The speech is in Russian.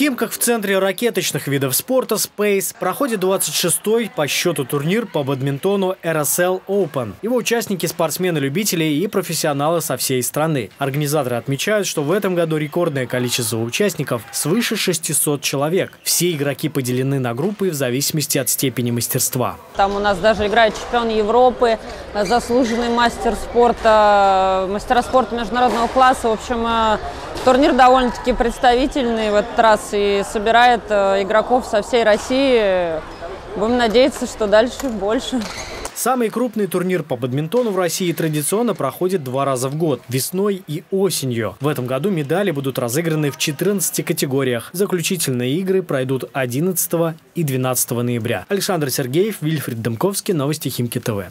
Химках в центре ракеточных видов спорта Space проходит 26-й по счету турнир по бадминтону RSL Open. Его участники – спортсмены-любители и профессионалы со всей страны. Организаторы отмечают, что в этом году рекордное количество участников – свыше 600 человек. Все игроки поделены на группы в зависимости от степени мастерства. Там у нас даже играет чемпион Европы, заслуженный мастер спорта, мастера спорта международного класса. В общем, э, турнир довольно-таки представительный в этот раз и собирает э, игроков со всей России. Будем надеяться, что дальше больше. Самый крупный турнир по бадминтону в России традиционно проходит два раза в год – весной и осенью. В этом году медали будут разыграны в 14 категориях. Заключительные игры пройдут 11 и 12 ноября. Александр Сергеев, Вильфрид Домковский, Новости Химки ТВ.